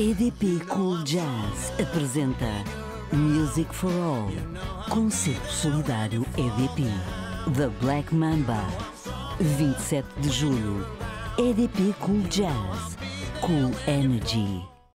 EDP Cool Jazz apresenta Music for All, concerto solidário EDP, The Black Mamba, 27 de julho, EDP Cool Jazz, Cool Energy.